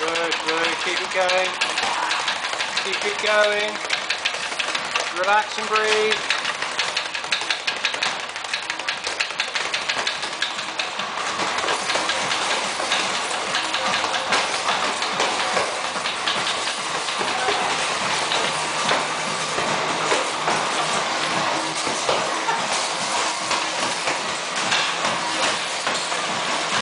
Good, good. Keep it going. Keep it going. Relax and breathe.